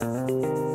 Música